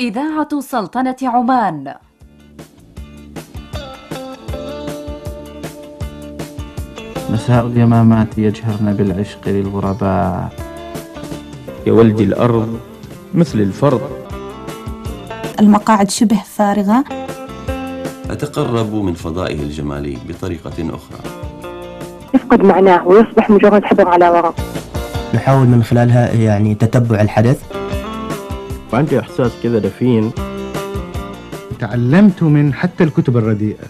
إذاعة سلطنة عمان. مساء اليمامات يجهرن بالعشق للغرباء. يا ولدي الأرض مثل الفرض. المقاعد شبه فارغة. أتقرب من فضائه الجمالي بطريقة أخرى. يفقد معناه ويصبح مجرد حبر على ورق. نحاول من خلالها يعني تتبع الحدث. وعندي إحساس كذا دفين. تعلمت من حتى الكتب الرديئة.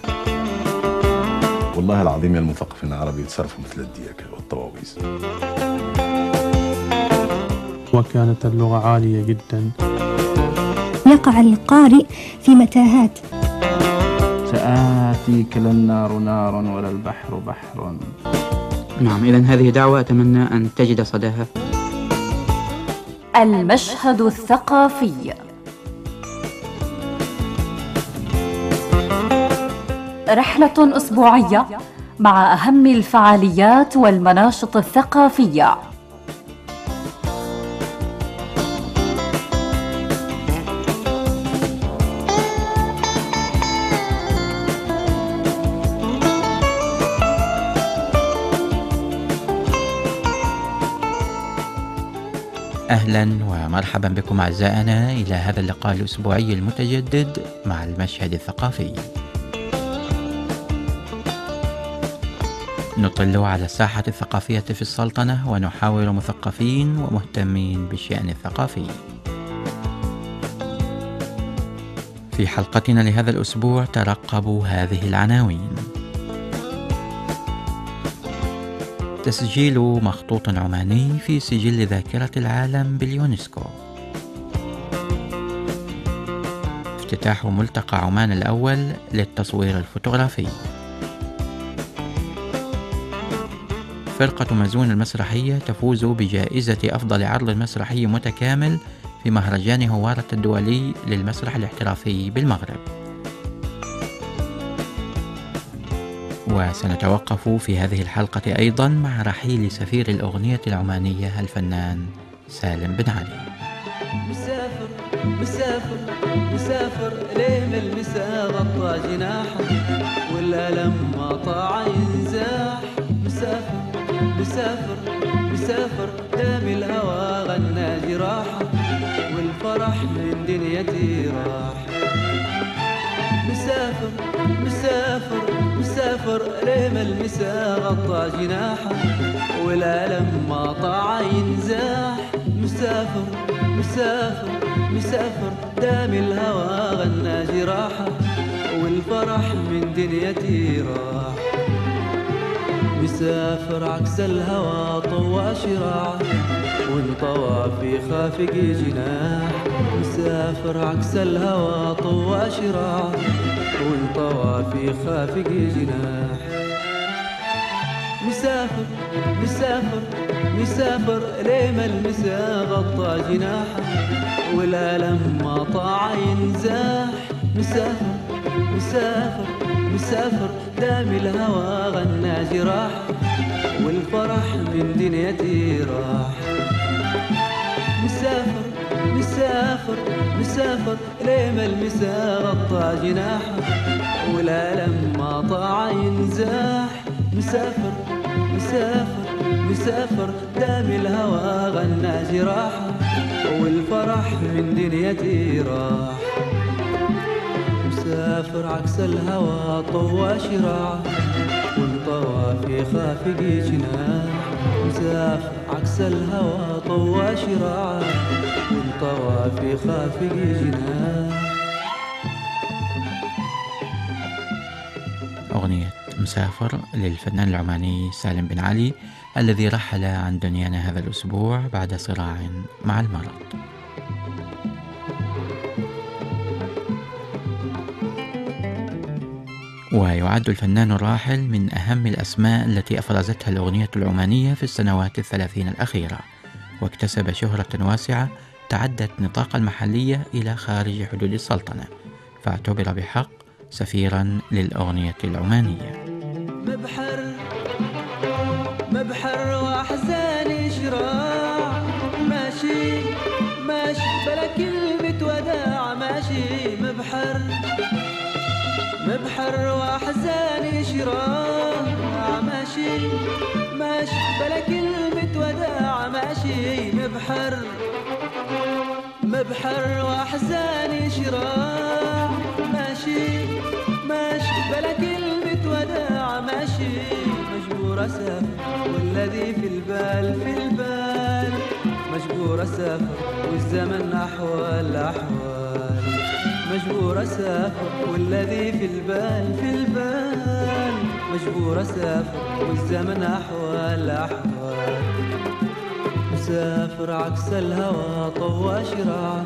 والله العظيم يا المثقفين العرب يتصرفوا مثل الديكة والطواويس. وكانت اللغة عالية جدا. يقع القارئ في متاهات. سآتيك لا النار نار ولا البحر بحر. نعم إذا هذه دعوة أتمنى أن تجد صداها. المشهد الثقافي. رحلة أسبوعية مع أهم الفعاليات والمناشط الثقافية. أهلا ومرحبا بكم أعزائنا إلى هذا اللقاء الأسبوعي المتجدد مع المشهد الثقافي. نطل على الساحة الثقافية في السلطنة ونحاور مثقفين ومهتمين بالشأن الثقافي. في حلقتنا لهذا الأسبوع ترقبوا هذه العناوين. تسجيل مخطوط عماني في سجل ذاكرة العالم باليونسكو. افتتاح ملتقى عمان الأول للتصوير الفوتوغرافي. فرقة مزون المسرحية تفوز بجائزة أفضل عرض مسرحي متكامل في مهرجان هوارة الدولي للمسرح الاحترافي بالمغرب. وسنتوقف في هذه الحلقة أيضا مع رحيل سفير الأغنية العمانية الفنان سالم بن علي. مسافر مسافر مسافر لين المسا غطى جناحه والألم ما طاع ينزاح. مسافر مسافر مسافر دام الهوى غنى جراحه والفرح من دنيتي راح. مسافر مسافر مسافر ليم المسا غطى جناحه والألم ما طاع ينزاح. مسافر مسافر مسافر دام الهوى غنى جراحه والفرح من دنيتي راح. مسافر عكس الهوى طوى شراعه وانطوى في خافق جناح. مسافر عكس الهوى طوى شراعه وانطوى في خافق جناح. مسافر مسافر مسافر ليم المسا غطى جناحه والألم ما طاع ينزاح. مسافر مسافر مسافر دام الهوى غنى جراحه والفرح من دنيتي راح. مسافر مسافر ليم المسا غطى جناحه والألم ما طاع ينزاح. مسافر مسافر مسافر دام الهوى غنى جراحه والفرح من دنيتي راح. مسافر عكس الهوى طوى شراعه وانطوى في خافق جناح مسافر عكس الهوى طوى شراعه وانطوى في خافق جناح أغنية مسافر للفنان العماني سالم بن علي الذي رحل عن دنيانا هذا الأسبوع بعد صراع مع المرض. ويعد الفنان الراحل من أهم الأسماء التي أفرزتها الأغنية العمانية في السنوات الثلاثين الأخيرة واكتسب شهرة واسعة تعدت نطاق المحلية إلى خارج حدود السلطنة فاعتبر بحق سفيرا للأغنية العمانية. مبحر مبحر وأحزاني شراع ماشي ماشي بلا كلمة وداع. ما ماشي مبحر مبحر واحزاني شراع ماشي ماشي بلا كلمة وداع. ماشي مبحر. مبحر واحزاني شراع ماشي ماشي بلا كلمة وداع ماشي مجبور أسافر. والذي في البال في البال. مجبور أسافر والزمن أحوال أحوال. مجبور أسافر والذي في البال في البال. مجبور أسافر والزمن أحوال أحوال. مسافر عكس الهوى طوى شراع.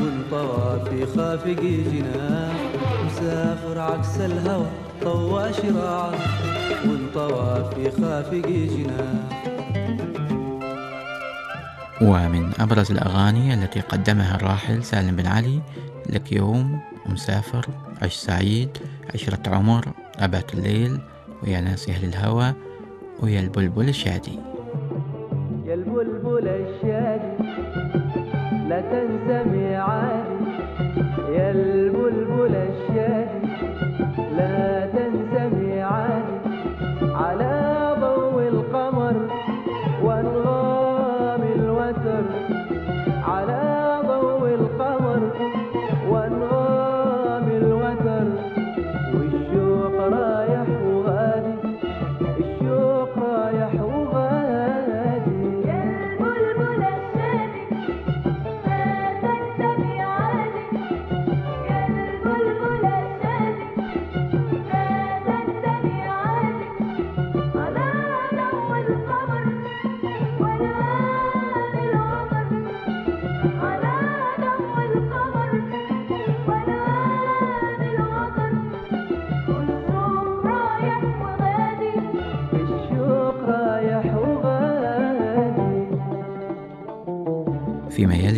وانطوى في خافق جناح. مسافر عكس الهوى طوى شراع. وانطوى في خافق جناح. ومن أبرز الأغاني التي قدمها الراحل سالم بن علي لك يوم مسافر عش سعيد عشرة عمر أبات الليل ويا ناس أهل الهوى ويا البلبل الشادي. البلبل الشادي. لا تنسى ميعادي. يا البلبل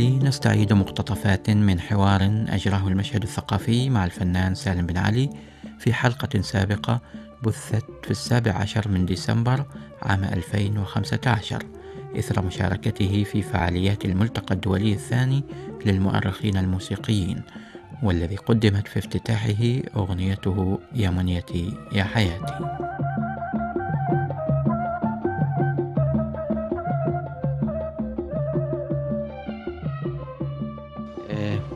يلي نستعيد مقتطفات من حوار أجراه المشهد الثقافي مع الفنان سالم بن علي في حلقة سابقة بثت في السابع عشر من ديسمبر عام 2015 إثر مشاركته في فعاليات الملتقى الدولي الثاني للمؤرخين الموسيقيين والذي قدمت في افتتاحه أغنيته يا منيتي يا حياتي.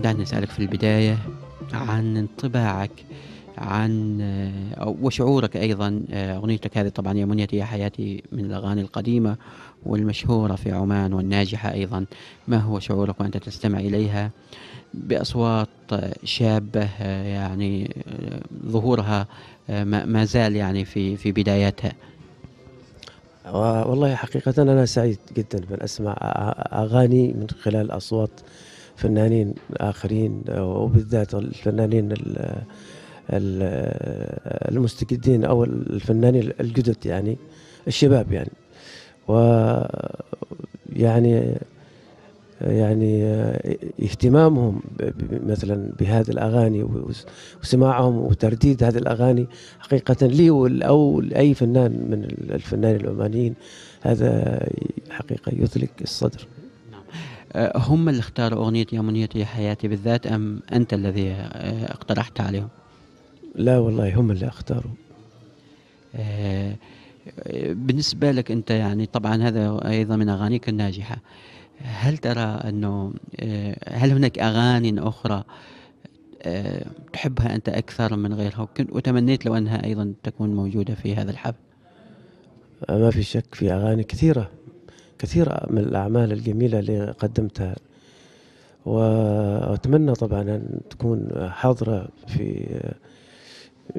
دعني أسألك في البداية عن انطباعك عن آه، وشعورك أيضا آه، أغنيتك هذه طبعا يا منيتي يا حياتي من الأغاني القديمة والمشهورة في عمان والناجحة أيضا. ما هو شعورك وأنت تستمع إليها بأصوات آه، شابة يعني ظهورها ما ما زال يعني في في بداياتها؟ والله حقيقة أنا سعيد جدا بأن أسمع أغاني من خلال أصوات فنانين آخرين وبالذات الفنانين ال- ال- المستجدين أو الفنانين الجدد يعني الشباب يعني. و يعني يعني اهتمامهم مثلا بهذه الأغاني وس- وسماعهم وترديد هذه الأغاني حقيقة لي أو لأي فنان من الفنانين العمانيين هذا حقيقة يثلج الصدر. هم اللي اختاروا أغنية يا منيتي يا حياتي بالذات أم أنت الذي آه، اقترحت عليهم؟ لا والله هم اللي اختاروا. آه، بالنسبة لك أنت يعني طبعا هذا أيضا من أغانيك الناجحة. هل ترى أنه هل هناك أغاني أخرى تحبها أنت أكثر من غيرها؟ وتمنيت لو أنها أيضا تكون موجودة في هذا الحفل ما في شك في أغاني كثيرة. كثيرة من الأعمال الجميلة اللي قدمتها. وأتمنى طبعا أن تكون حاضرة في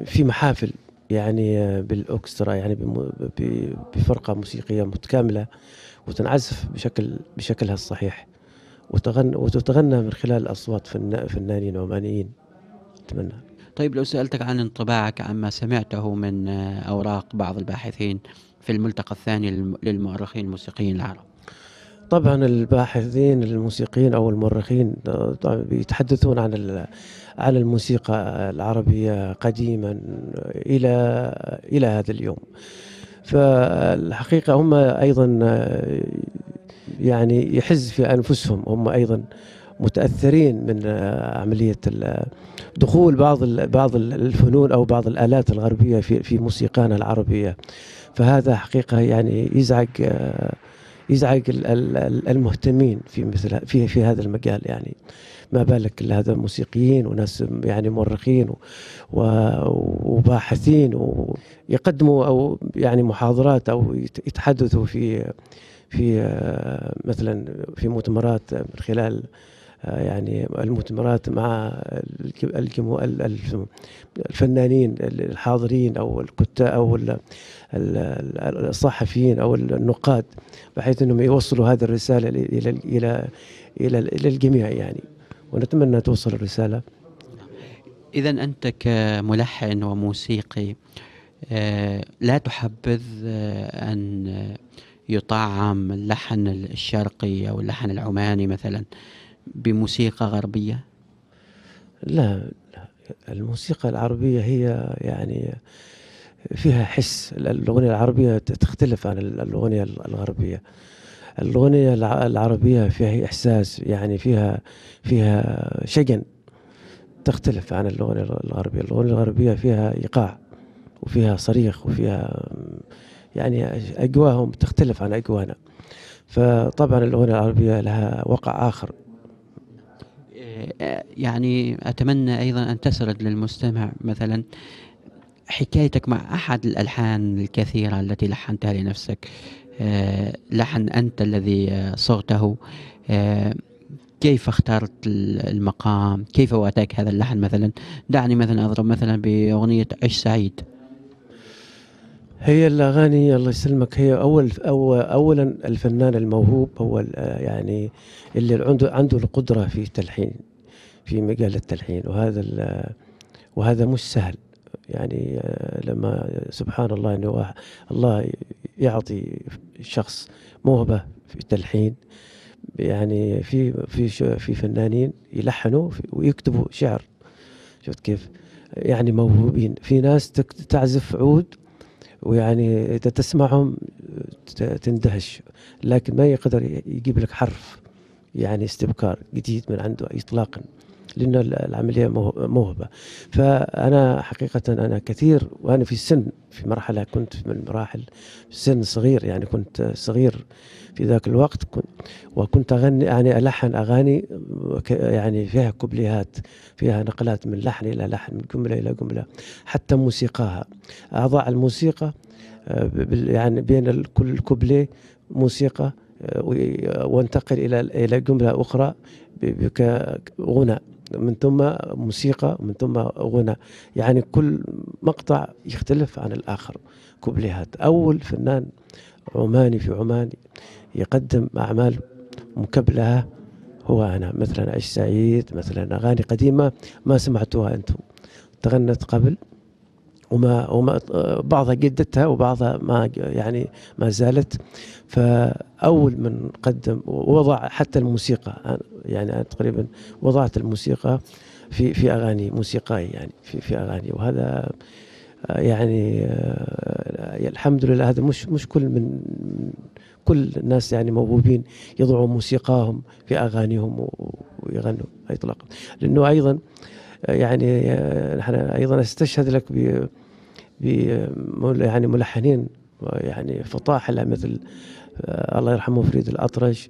في محافل يعني بالأوكسترا يعني بفرقة موسيقية متكاملة وتنعزف بشكل بشكلها الصحيح. وتغنى وتتغنى من خلال أصوات فنا- فنانين عمانيين أتمنى. طيب لو سألتك عن انطباعك عما سمعته من أوراق بعض الباحثين في الملتقى الثاني للم- للمؤرخين الموسيقيين العرب. طبعا الباحثين الموسيقيين أو المؤرخين طبعاً بيتحدثون عن عن الموسيقى العربية قديما إلى إلى هذا اليوم. فالحقيقة هم أيضا يعني يحز في أنفسهم. هم أيضا متأثرين من آه، عملية دخول بعض بعض ال- الفنون أو بعض الآلات الغربية في في موسيقانا العربية. فهذا حقيقة يعني يزعج آه، يزعج ال- ال- ال- المهتمين في مثل في في هذا المجال يعني. ما بالك هذا موسيقيين وناس يعني مؤرخين وباحثين ويقدموا أو يعني محاضرات أو يت- يتحدثوا في في آه، مثلا في مؤتمرات من خلال آه، يعني المؤتمرات مع الفنانين الحاضرين أو الكتاب أو الصحفيين أو النقاد بحيث إنهم يوصلوا هذه الرسالة إلى إلى إلى إلى الجميع يعني. ونتمنى توصل الرسالة. إذا أنت كملحن وموسيقي آه، لا تحبذ آه، أن آه، يطعم اللحن الشرقي أو اللحن العماني مثلا بموسيقى غربية؟ لا, لا الموسيقى العربية هي يعني فيها حس. الأغنية العربية تختلف عن الأغنية الغربية. الأغنية الع- العربية فيها إحساس يعني فيها فيها شجن. تختلف عن الأغنية الغربية. الأغنية الغربية فيها إيقاع وفيها صريخ وفيها يعني اجواهم تختلف عن أجوانا. فطبعا الأغنية العربية لها وقع آخر. آه، يعني أتمنى أيضا أن تسرد للمستمع مثلا حكايتك مع أحد الألحان الكثيرة التي لحنتها لنفسك؟ آه، لحن أنت الذي آه، صغته. آه، كيف اخترت ال- المقام؟ كيف وأتاك هذا اللحن مثلا؟ دعني مثلا أضرب مثلا بأغنية عش سعيد. هي الأغاني الله يسلمك هي أول أو اولا الفنان الموهوب هو يعني اللي عنده عنده القدرة في التلحين في مجال التلحين وهذا وهذا مش سهل. يعني آه، لما سبحان الله انه الله يعطي شخص موهبة في التلحين يعني في في في فنانين يلحنوا ويكتبوا شعر. شفت كيف؟ يعني موهوبين. في ناس تعزف عود ويعني إذا تسمعهم تندهش لكن ما يقدر يجيب لك حرف يعني استبكار جديد من عنده اطلاقا. لأنه ال- العملية مو- موهبة. فأنا حقيقة أنا كثير وأنا في السن في مرحلة كنت من مراحل سن صغير يعني كنت صغير في ذاك الوقت كنت وكنت أغني يعني ألحن أغاني ك- يعني فيها كوبليهات فيها نقلات من لحن إلى لحن من جملة إلى جملة حتى موسيقاها. أضع الموسيقى آه، يعني بين كل كوبليه موسيقى آه، وانتقل إلى إلى جملة أخرى ب- بك- غنى من ثم موسيقى ومن ثم غنى يعني كل مقطع يختلف عن الآخر. كوبليهات. أول فنان عماني في عمان يقدم أعمال مكبلة هو أنا. مثلا عيش سعيد مثلا أغاني قديمة ما سمعتوها أنتم. تغنت قبل وما وما بعضها جدتها وبعضها ما يعني ما زالت. فأول من قدم ووضع حتى الموسيقى يعني أنا تقريبا وضعت الموسيقى في في أغاني موسيقاي يعني في في أغاني. وهذا يعني الحمد لله هذا مش مش كل من كل الناس يعني موهوبين يضعوا موسيقاهم في أغانيهم ويغنوا اطلاقا لأنه أيضا يعني نحن أيضا استشهد لك ب ب يعني ملحنين يعني فطاحله مثل الله يرحمه فريد الأطرش.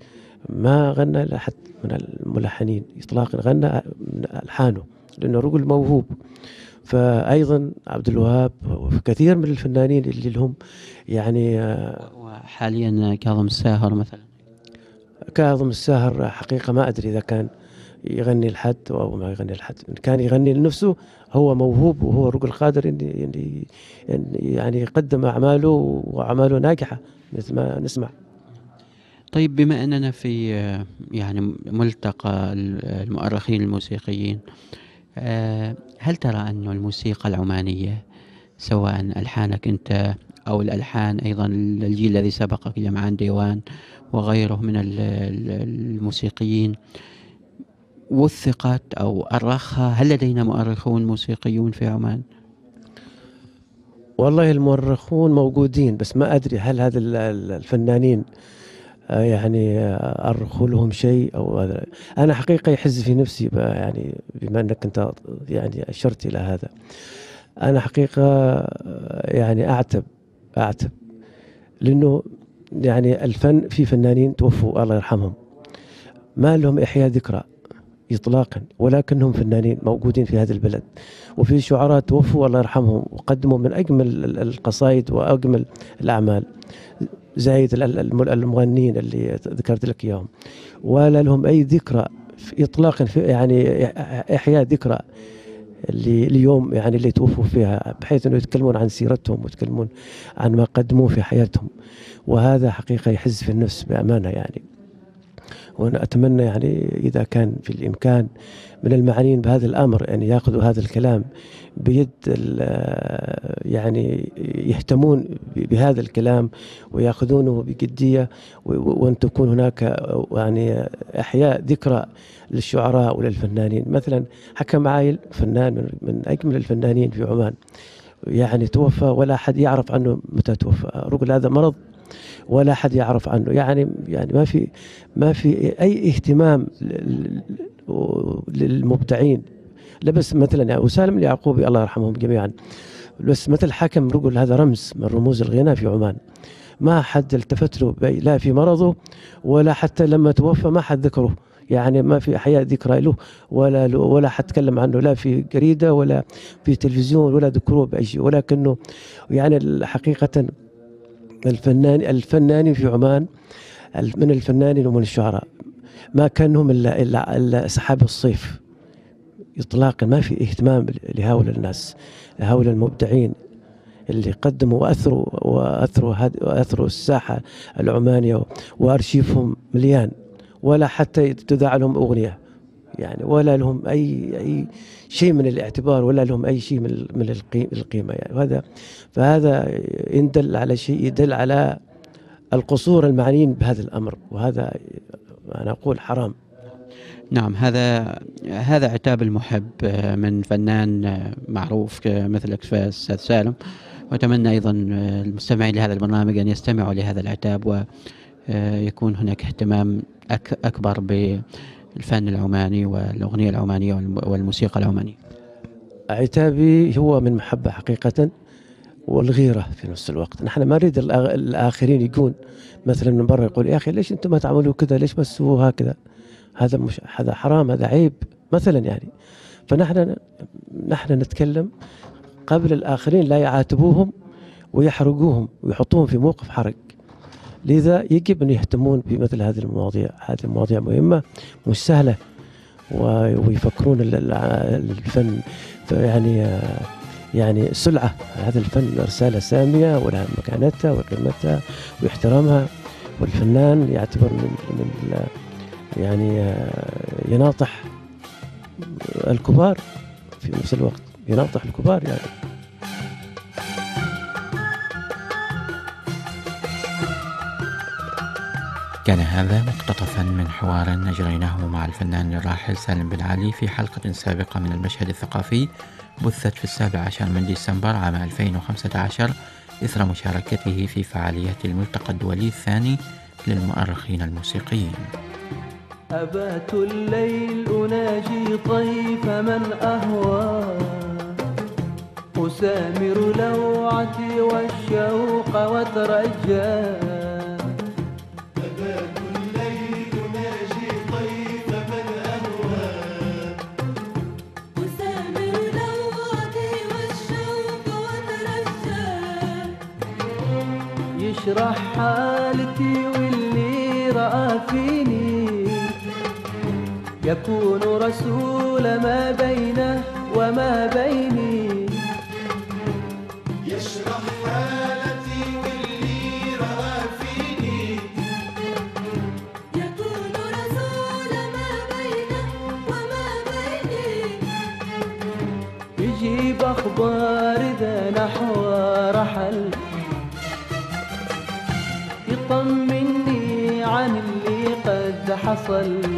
ما غنى الا حد من الملحنين اطلاقا غنى من ألحانه لأنه رجل موهوب. فايضا عبد الوهاب وكثير من الفنانين اللي لهم يعني وحاليا كاظم الساهر مثلا. كاظم الساهر حقيقة ما أدري إذا كان يغني لحد أو ما يغني لحد إن كان يغني لنفسه هو موهوب وهو رجل قادر إن- إن يعني يقدم أعماله وأعماله ناجحة. مثل ما نسمع. طيب بما أننا في يعني ملتقى ال- المؤرخين الموسيقيين آه، هل ترى أن الموسيقى العمانية سواء ألحانك أنت أو الألحان أيضا الجيل الذي سبقك جمعان ديوان وغيره من ال- ال- الموسيقيين وثقت أو أرخها؟ هل لدينا مؤرخون موسيقيون في عمان؟ والله المؤرخون موجودين بس ما أدري هل هذا ال- ال- الفنانين آه، يعني آه، ارخو لهم شيء أو هذا. أنا حقيقة يحز في نفسي يعني بما أنك أنت يعني أشرت إلى هذا. أنا حقيقة آه، يعني أعتب أعتب لأنه يعني الفن في فنانين توفوا الله يرحمهم. ما لهم إحياء ذكرى. اطلاقا ولكنهم فنانين موجودين في هذا البلد. وفي شعراء توفوا الله يرحمهم وقدموا من أجمل ال- القصائد وأجمل الأعمال. زايد ال- ال- الم- المغنين اللي ذكرت لك إياهم. ولا لهم أي ذكرى في اطلاقا في يعني إحياء ذكرى اللي اليوم يعني اللي توفوا فيها بحيث إنه يتكلمون عن سيرتهم ويتكلمون عن ما قدموه في حياتهم. وهذا حقيقة يحز في النفس بأمانة يعني. وأنا أتمنى يعني إذا كان في الإمكان من المعنيين بهذا الأمر أن يأخذوا هذا الكلام بيد يعني يهتمون بهذا الكلام ويأخذونه بجدية و- و- وأن تكون هناك يعني أحياء ذكرى للشعراء وللفنانين. مثلا حكم عايل فنان من, أجمل الفنانين في عمان. يعني توفى ولا أحد يعرف عنه متى توفى. رجل هذا مرض ولا أحد يعرف عنه. يعني يعني ما في ما في أي اهتمام لل- للمبدعين لا بس مثلا يعني وسالم اليعقوبي الله يرحمهم جميعا. بس مثل حكم رجل هذا رمز من رموز الغناء في عمان. ما حد التفت له لا في مرضه ولا حتى لما توفى ما حد ذكره. يعني ما في أحياء ذكرى له ولا له ولا حد تكلم عنه. لا في جريدة ولا في تلفزيون ولا ذكروه بأي شيء. ولكنه يعني حقيقه الفنان الفنانين في عمان من الفنانين ومن الشعراء. ما كانهم الا الا, إلا أصحاب الصيف. اطلاقا ما في اهتمام لهؤلاء الناس لهؤلاء المبدعين اللي قدموا واثروا وأثروا وأثروا الساحة العمانية وأرشيفهم مليان ولا حتى تذاع لهم أغنية. يعني ولا لهم أي أي شيء من الاعتبار ولا لهم أي شيء من من القي- القيمة يعني. وهذا فهذا إن دل على شيء يدل على القصور المعنيين بهذا الأمر. وهذا أنا أقول حرام. نعم هذا هذا عتاب المحب آه، من فنان آه، معروف مثلك فاستاذ سالم. وأتمنى أيضا آه، المستمعين لهذا البرنامج أن يستمعوا لهذا العتاب ويكون هناك اهتمام أكبر بالفن العماني والأغنية العمانية والم- والموسيقى العمانية. عتابي هو من محبة حقيقة والغيرة في نفس الوقت. نحن ما نريد الآ- الآخرين يقول مثلا من برا يقول يا أخي ليش أنتم ما تعملوا كذا؟ ليش ما تسووا هكذا؟ هذا مش هذا حرام هذا عيب مثلا يعني. فنحن نحن نتكلم قبل الآخرين لا يعاتبوهم ويحرقوهم ويحطوهم في موقف حرج. لذا يجب أن يهتمون بمثل هذه المواضيع. هذه المواضيع مهمة مش سهلة ويفكرون ال- ال- الفن يعني يعني سلعة. هذا الفن رسالة سامية ولها مكانتها وقيمتها واحترامها. والفنان يعتبر من من يعني يناطح الكبار في نفس الوقت. يناطح الكبار يعني. كان هذا مقتطفا من حوار أجريناه مع الفنان الراحل سالم بن علي في حلقة سابقة من المشهد الثقافي بثت في السابع عشر من ديسمبر عام 2015 إثر مشاركته في فعاليات الملتقى الدولي الثاني للمؤرخين الموسيقيين. أبات الليل أناجي طيف من أهوى. أسامر لوعتي والشوق وترجى يشرح حالتي واللي رأى فيني. يكون رسول ما بينه وما بيني. حصل.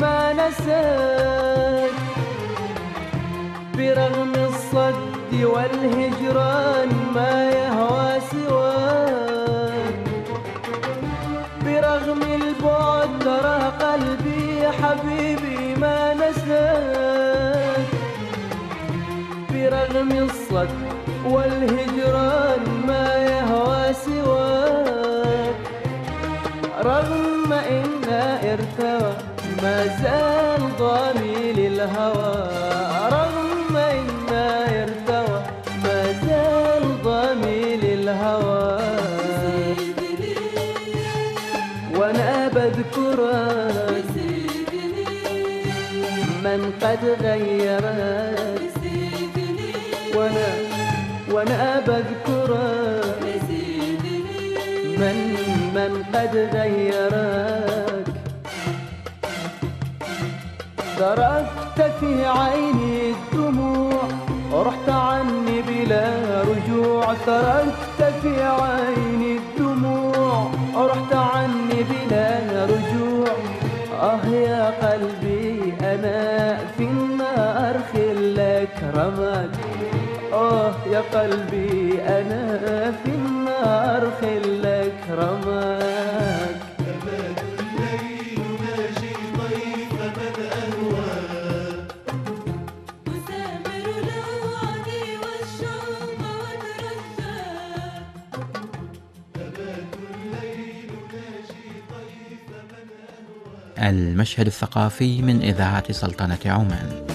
ما نساك برغم الصد والهجران ما يهوى سواك. برغم البعد ترى قلبي حبيبي ما نساك برغم الصد والهجران ما يهوى سواك. رغم إن ارتوى ما زال ضامي للهوى رغم إن ارتوى ما زال ضامي للهوى وأنا بذكرك من قد غيرك وأنا وأنا بذكرك من من قد غيرك تركت في عيني الدموع ورحت عني بلا رجوع. آه يا قلبي أنا في النار خلك رمك آه يا قلبي أنا في المشهد الثقافي من إذاعة سلطنة عمان.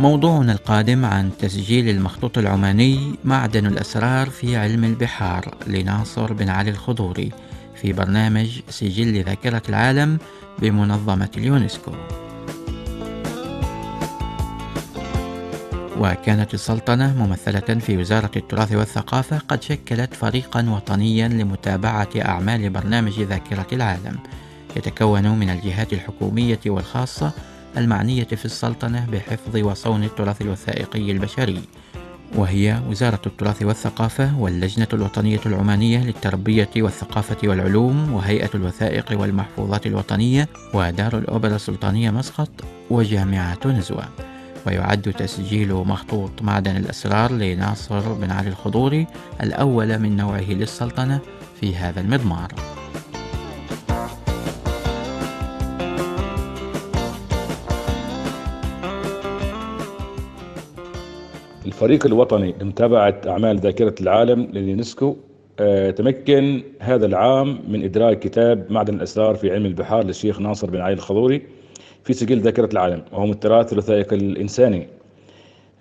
موضوعنا القادم عن تسجيل المخطوط العماني معدن الأسرار في علم البحار لناصر بن علي الخضوري في برنامج سجل ذاكرة العالم بمنظمة اليونسكو. وكانت السلطنة ممثلة في وزارة التراث والثقافة قد شكلت فريقا وطنيا لمتابعة أعمال برنامج ذاكرة العالم. يتكون من الجهات الحكومية والخاصة المعنية في السلطنة بحفظ وصون التراث الوثائقي البشري وهي وزارة التراث والثقافة واللجنة الوطنية العمانية للتربية والثقافة والعلوم وهيئة الوثائق والمحفوظات الوطنية ودار الأوبرا السلطانية مسقط وجامعة نزوة. ويعد تسجيل مخطوط معدن الأسرار لناصر بن علي الخضوري الأول من نوعه للسلطنة في هذا المضمار. الفريق الوطني لمتابعة أعمال ذاكرة العالم لليونسكو آه، تمكن هذا العام من إدراج كتاب معدن الأسرار في علم البحار للشيخ ناصر بن علي الخضوري. في سجل ذاكرة العالم وهو من التراث الوثائقي الإنساني.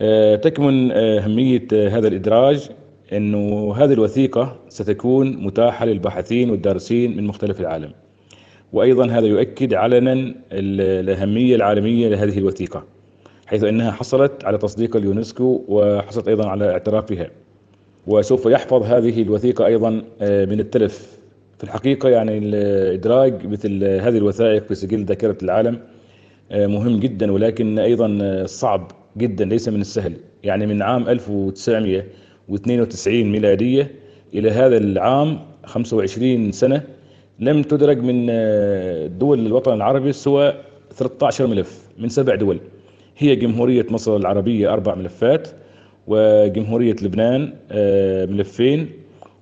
آه، تكمن آه، أهمية آه، هذا الإدراج أنه هذه الوثيقة ستكون متاحة للباحثين والدارسين من مختلف العالم. وأيضا هذا يؤكد علنا ال- الأهمية العالمية لهذه الوثيقة حيث أنها حصلت على تصديق اليونسكو وحصلت أيضا على اعترافها. وسوف يحفظ هذه الوثيقة أيضا من التلف. في الحقيقة يعني الإدراج مثل هذه الوثائق في سجل ذاكرة العالم مهم جدا ولكن أيضا آه، صعب جدا ليس من السهل. يعني من عام 1992 ميلادية إلى هذا العام 25 سنة لم تدرج من آه، دول الوطن العربي سوى 13 ملف من سبع دول. هي جمهورية مصر العربية أربع ملفات وجمهورية لبنان آه، ملفين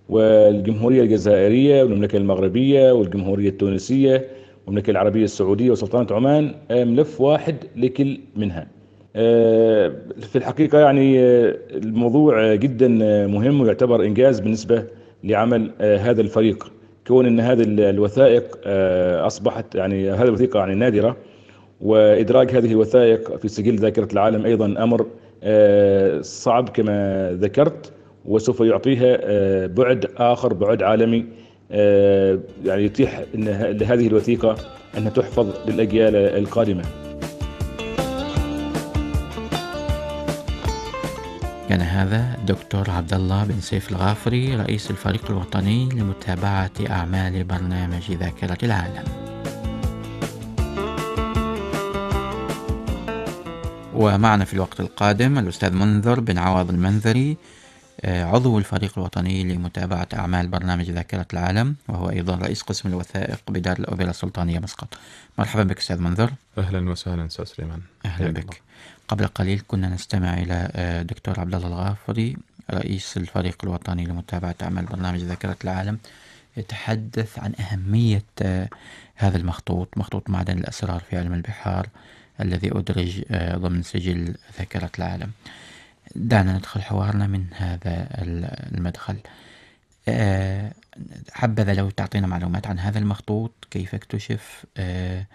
والجمهورية الجزائرية والمملكة المغربية والجمهورية التونسية والمملكة العربية السعودية وسلطنة عمان آه، ملف واحد لكل منها. آه، في الحقيقة يعني آه، الموضوع جدا مهم ويعتبر إنجاز بالنسبة لعمل هذا الفريق. كون أن هذه ال- الوثائق أصبحت يعني هذه الوثيقة يعني نادرة وإدراج هذه الوثائق في سجل ذاكرة العالم أيضا أمر آه، صعب كما ذكرت وسوف يعطيها بعد آخر بعد عالمي يعني يتيح لهذه الوثيقة أنها تحفظ للأجيال القادمة كان هذا دكتور عبد الله بن سيف الغافري رئيس الفريق الوطني لمتابعة أعمال برنامج ذاكرة العالم. ومعنا في الوقت القادم الأستاذ منذر بن عوض المنذري آه، عضو الفريق الوطني لمتابعة أعمال برنامج ذاكرة العالم وهو أيضا رئيس قسم الوثائق بدار الأوبرا السلطانية مسقط. مرحبا بك أستاذ منذر أهلا وسهلا أستاذ سليمان. أهلا بك. قبل قليل كنا نستمع إلى آه، دكتور عبد الله الغافري رئيس الفريق الوطني لمتابعة أعمال برنامج ذاكرة العالم يتحدث عن أهمية آه، هذا المخطوط مخطوط معدن الأسرار في علم البحار الذي أدرج آه، ضمن سجل ذاكرة العالم. دعنا ندخل حوارنا من هذا ال- المدخل. آه، حبذا لو تعطينا معلومات عن هذا المخطوط كيف اكتشف؟ آه،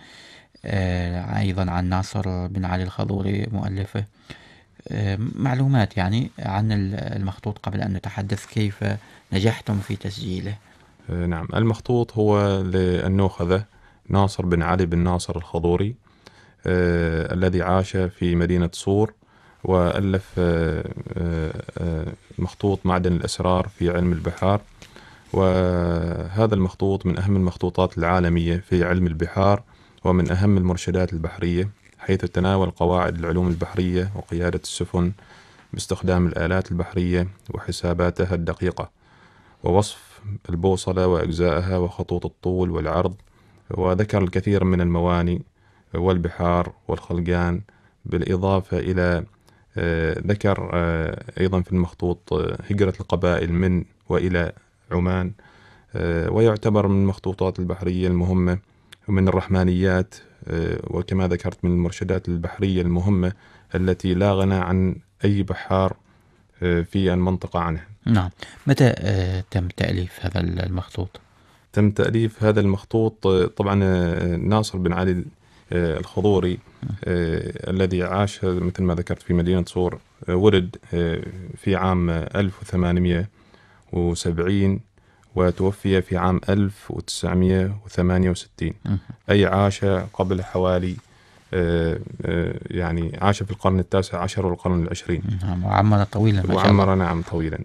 آه، أيضا عن ناصر بن علي الخضوري مؤلفه. معلومات يعني عن ال- المخطوط قبل أن نتحدث كيف نجحتم في تسجيله؟ نعم. المخطوط هو للنوخذة ناصر بن علي بن ناصر الخضوري الذي عاش في مدينة صور وألف آه، آه، آه، مخطوط معدن الأسرار في علم البحار. وهذا المخطوط من أهم المخطوطات العالمية في علم البحار ومن أهم المرشدات البحرية حيث تناول قواعد العلوم البحرية وقيادة السفن باستخدام الآلات البحرية وحساباتها الدقيقة ووصف البوصلة وأجزائها وخطوط الطول والعرض. وذكر الكثير من المواني والبحار والخلقان بالإضافة إلى ذكر آه، أيضا في المخطوط آه، هجرة القبائل من وإلى عمان آه، ويعتبر من المخطوطات البحرية المهمة ومن الرحمانيات آه، وكما ذكرت من المرشدات البحرية المهمة التي لا غنى عن أي بحار آه، في المنطقة عنها. نعم. متى آه، تم تأليف هذا المخطوط؟ تم تأليف هذا المخطوط آه، طبعا آه، ناصر بن علي آه، الخضوري آه، الذي عاش مثل ما ذكرت في مدينة صور آه، ولد آه، في عام آه، 1870 وتوفي في عام 1968 مهم. أي عاش قبل حوالي آه، آه، يعني عاش في القرن التاسع عشر والقرن العشرين نعم وعمر طويلا وعمر نعم طويلا.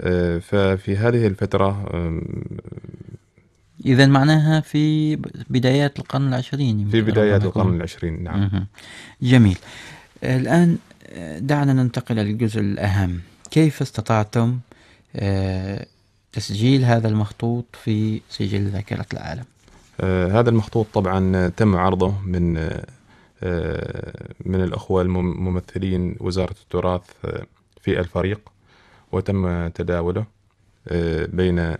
آه، ففي هذه الفترة إذا معناها في بدايات القرن العشرين في بدايات. القرن العشرين نعم مهم. جميل الآن دعنا ننتقل للجزء الأهم كيف استطعتم آه، تسجيل هذا المخطوط في سجل ذاكرة العالم آه، هذا المخطوط طبعا تم عرضه من آه، من الأخوة الممثلين وزارة التراث في الفريق وتم تداوله آه، بين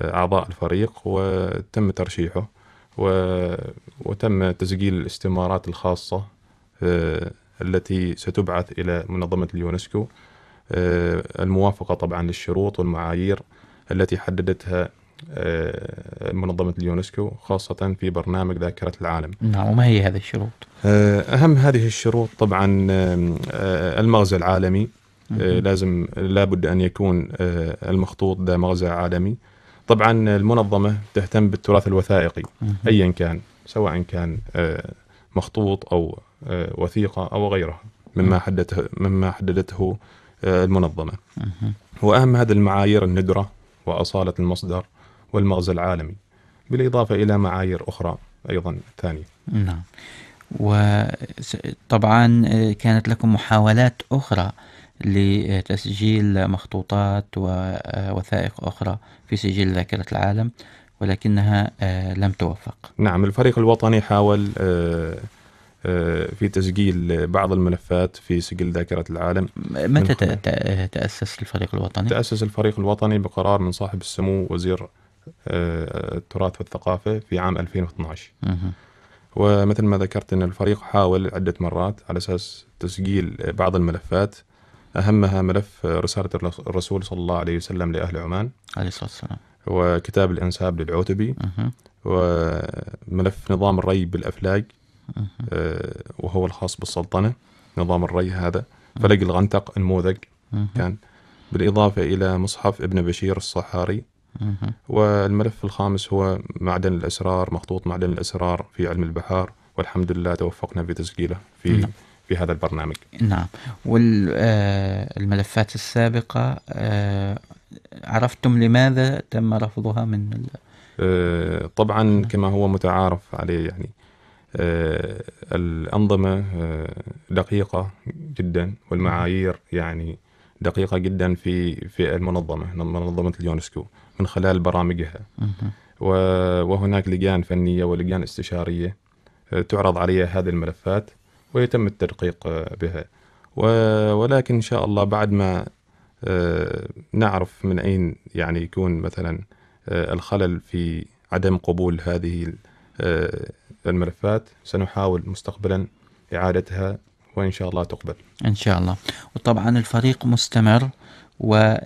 أعضاء الفريق وتم ترشيحه وتم تسجيل الاستمارات الخاصة آه، التي ستبعث إلى منظمة اليونسكو آه، الموافقة طبعا للشروط والمعايير التي حددتها آه، منظمة اليونسكو خاصة في برنامج ذاكرة العالم. نعم وما هي هذه الشروط؟ أهم هذه الشروط طبعا المغزى العالمي. لازم لابد أن يكون المخطوط ذا مغزى عالمي. طبعا المنظمة تهتم بالتراث الوثائقي. أيا كان سواء كان آه، مخطوط أو آه، وثيقة أو غيرها مما حددته مما حددته آه، المنظمة مهم. وأهم هذه المعايير الندرة وأصالة المصدر والمغزى العالمي بالإضافة إلى معايير أخرى أيضا ثانية نعم وطبعا كانت لكم محاولات أخرى لتسجيل مخطوطات ووثائق أخرى في سجل ذاكرة العالم ولكنها آه، لم توفق نعم الفريق الوطني حاول آه، آه، في تسجيل بعض الملفات في سجل ذاكرة العالم متى تأسس الفريق الوطني؟ تأسس الفريق الوطني بقرار من صاحب السمو وزير التراث والثقافة في عام 2012 مهم. ومثل ما ذكرت أن الفريق حاول عدة مرات على أساس تسجيل بعض الملفات أهمها ملف رسالة الرسول صلى الله عليه وسلم لأهل عمان عليه الصلاة والسلام وكتاب الإنساب للعتبي مهم. وملف نظام الري بالأفلاق مهم. آه، وهو الخاص بالسلطنة نظام الري هذا فلق الغنتق نموذج مهم. كان بالإضافة إلى مصحف ابن بشير الصحاري. والملف الخامس هو معدن الأسرار مخطوط معدن الأسرار في علم البحار والحمد لله توفقنا في تسجيله في نعم. في هذا البرنامج. نعم. والملفات السابقة آه، عرفتم لماذا تم رفضها من ال... آه، طبعا كما هو متعارف عليه يعني آه، الأنظمة آه، دقيقة جدا والمعايير يعني دقيقة جدا في في المنظمة منظمة اليونسكو من خلال برامجها. وهناك لجان فنية ولجان استشارية آه، تعرض عليها هذه الملفات. ويتم التدقيق آه، بها. ولكن إن شاء الله بعد ما آه، نعرف من أين يعني يكون مثلا آه، الخلل في عدم قبول هذه ال- الملفات سنحاول مستقبلا إعادتها وإن شاء الله تقبل. إن شاء الله. وطبعا الفريق مستمر ولكم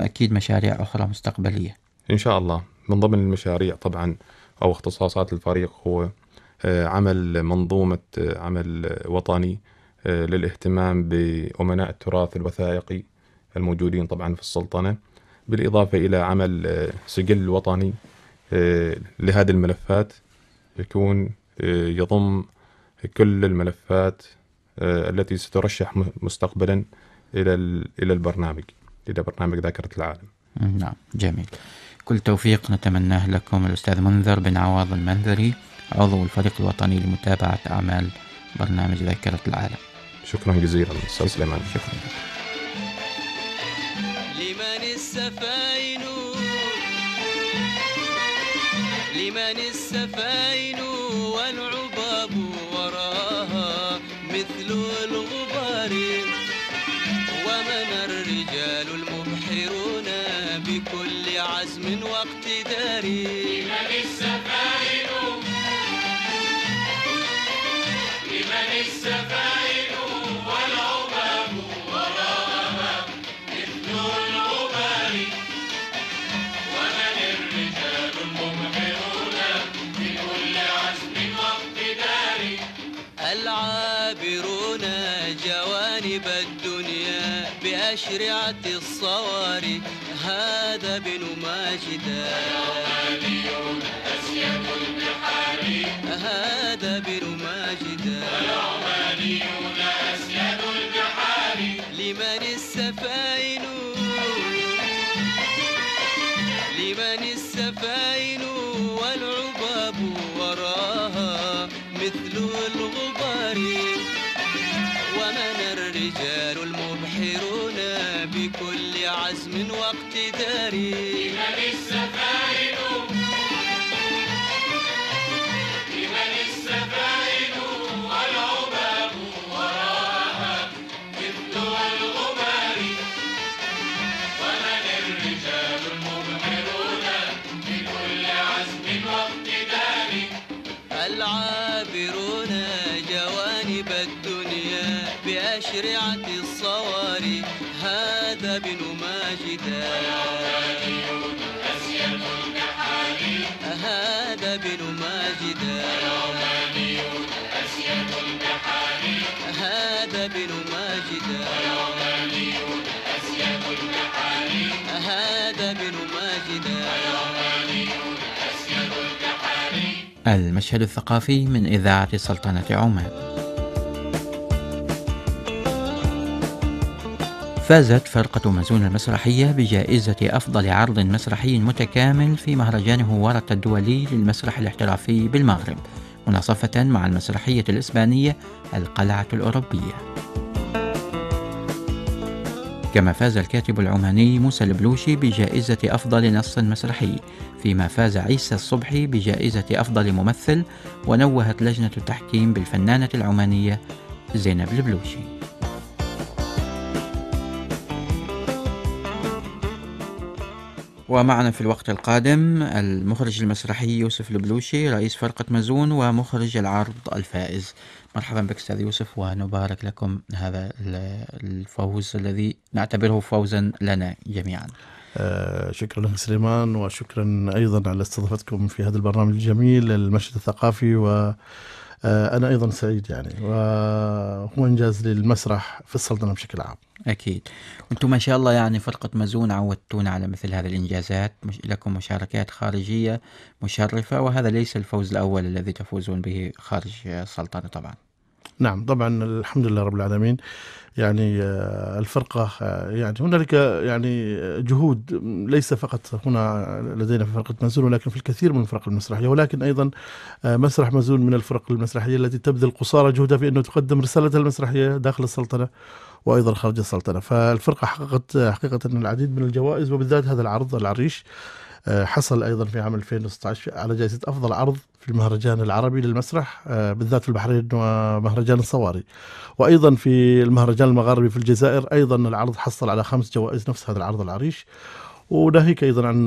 أكيد مشاريع أخرى مستقبلية. إن شاء الله. من ضمن المشاريع طبعا أو اختصاصات الفريق هو عمل منظومة آه، عمل آه، وطني آه، للاهتمام بأمناء التراث الوثائقي الموجودين طبعا في السلطنة بالإضافة إلى عمل آه، سجل وطني آه، لهذه الملفات يكون آه، يضم كل الملفات آه، التي سترشح مستقبلا إلى إلى البرنامج إلى برنامج ذاكرة العالم. نعم جميل. كل توفيق نتمناه لكم الأستاذ منذر بن عواض المنذري. عضو الفريق الوطني لمتابعة أعمال برنامج ذاكرة العالم. شكرا جزيلا أستاذ سليمان. شكرا. لمن السفاين؟ لمن السفاين والعباب وراها مثل الغبار؟ ومن الرجال المبحرون بكل عزم واقتدار؟ بأشرعة الصواري هذا بن ماجدا العمانيون أسيد البحار هذا بن ماجدا واقتدار المشهد الثقافي من إذاعة سلطنة عمان. فازت فرقة مزون المسرحية بجائزة أفضل عرض مسرحي متكامل في مهرجان هوارة الدولي للمسرح الاحترافي بالمغرب مناصفة مع المسرحية الإسبانية القلعة الأوروبية. كما فاز الكاتب العماني موسى البلوشي بجائزة أفضل نص مسرحي فيما فاز عيسى الصبحي بجائزة أفضل ممثل ونوهت لجنة التحكيم بالفنانة العمانية زينب البلوشي. ومعنا في الوقت القادم المخرج المسرحي يوسف البلوشي رئيس فرقة مزون ومخرج العرض الفائز. مرحبا بك أستاذ يوسف ونبارك لكم هذا ال- الفوز الذي نعتبره فوزا لنا جميعا. آه، شكرا لك سليمان وشكرا أيضا على استضافتكم في هذا البرنامج الجميل المشهد الثقافي و أنا أيضا سعيد يعني وهو إنجاز للمسرح في السلطنة بشكل عام. أكيد. وأنتم ما شاء الله يعني فرقة مزون عودتونا على مثل هذه الإنجازات. مش لكم مشاركات خارجية مشرفة وهذا ليس الفوز الأول الذي تفوزون به خارج السلطنة طبعا. نعم طبعا الحمد لله رب العالمين. يعني آه، الفرقة آه، يعني هنالك يعني جهود ليس فقط هنا لدينا في فرقة مزون ولكن في الكثير من الفرق المسرحية ولكن أيضا آه، مسرح مزون من الفرق المسرحية التي تبذل قصارى جهدها في أنه تقدم رسالتها المسرحية داخل السلطنة وأيضا خارج السلطنة. فالفرقة حققت حقيقة العديد من الجوائز وبالذات هذا العرض العريش. آه، حصل أيضا في عام 2016 على جائزة أفضل عرض في المهرجان العربي للمسرح آه، بالذات في البحرين ومهرجان الصواري. وأيضا في المهرجان المغاربي في الجزائر أيضا العرض حصل على خمس جوائز نفس هذا العرض العريش. وناهيك أيضا عن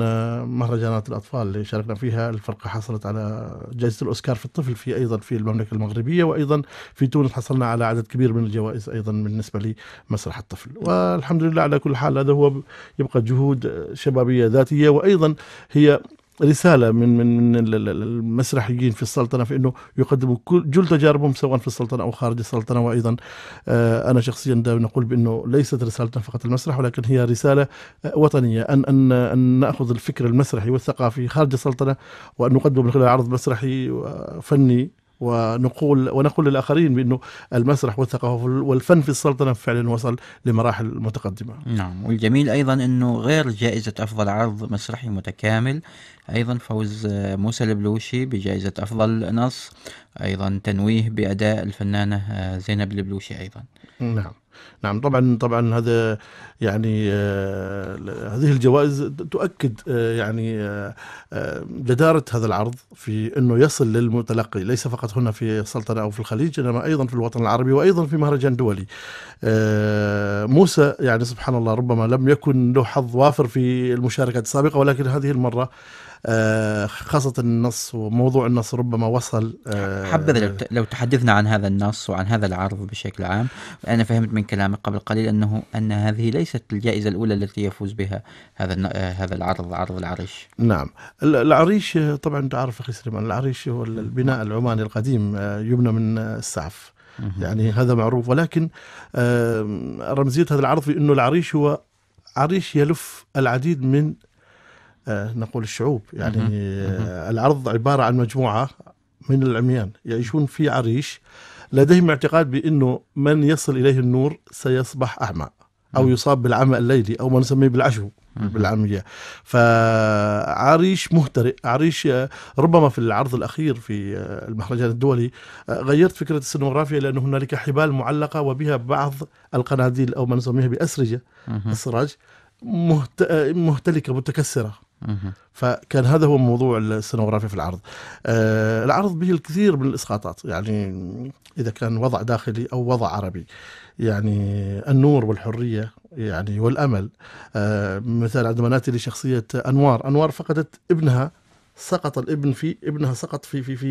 مهرجانات الأطفال اللي شاركنا فيها. الفرقة حصلت على جائزة الأوسكار في الطفل في أيضا في المملكة المغربية وأيضا في تونس حصلنا على عدد كبير من الجوائز أيضا بالنسبة لمسرح الطفل. والحمد لله على كل حال هذا هو يبقى جهود شبابية ذاتية وأيضا هي رسالة من من من ال- ال- ال- المسرحيين في السلطنة في أنه يقدموا كل جل تجاربهم سواء في السلطنة أو خارج السلطنة. وأيضا آه، أنا شخصيا دائما نقول بأنه ليست رسالتنا فقط المسرح ولكن هي رسالة آه، وطنية. أن أن أن نأخذ الفكر المسرحي والثقافي خارج السلطنة وأن نقدمه من خلال عرض مسرحي وفني ونقول ونقول للآخرين بأنه المسرح والثقافة والفن في السلطنة فعلا وصل لمراحل متقدمة. نعم. والجميل أيضا أنه غير جائزة أفضل عرض مسرحي متكامل أيضا فوز آه، موسى البلوشي بجائزة أفضل نص أيضا تنويه بأداء الفنانة آه، زينب البلوشي أيضا. نعم. نعم طبعا طبعا هذا يعني آه، هذه الجوائز تؤكد يعني جدارة هذا العرض في إنه يصل للمتلقي. ليس فقط هنا في السلطنة أو في الخليج إنما أيضا في الوطن العربي وأيضا في مهرجان دولي. موسى يعني سبحان الله ربما لم يكن له حظ وافر في المشاركات السابقة ولكن هذه المرة خاصة النص وموضوع النص ربما وصل آه، حبذا لو لو تحدثنا عن هذا النص وعن هذا العرض بشكل عام أنا فهمت من كلامك قبل قليل أنه أن هذه ليست الجائزة الأولى التي يفوز بها هذا آه، هذا العرض عرض العريش. نعم. ال- العريش آه، طبعا أنت عارف أخي سليمان العريش هو البناء العماني القديم آه، يبنى من آه، السعف يعني هذا معروف. ولكن آه، رمزية هذا العرض في إنه العريش هو عريش يلف العديد من آه، نقول الشعوب يعني. آه، العرض عبارة عن مجموعة من العميان يعيشون في عريش لديهم اعتقاد بأنه من يصل إليه النور سيصبح أعمى أو مم. يصاب بالعمى الليلي أو ما نسميه بالعشو بالعامية فعريش مهترئ عريش آه، ربما في العرض الأخير في آه، المهرجان الدولي آه، غيرت فكرة السينوغرافيا لأنه هنالك حبال معلقة وبها بعض القناديل أو ما نسميها مهم. السراج مهت... آه، مهتلكة متكسرة مهم. فكان هذا هو موضوع السينوغرافيا في العرض. آه العرض به الكثير من الإسقاطات. يعني إذا كان وضع داخلي أو وضع عربي. يعني النور والحرية يعني والأمل. آه مثلا عندما نأتي لشخصية أنوار. أنوار فقدت ابنها سقط الابن في ابنها سقط في في في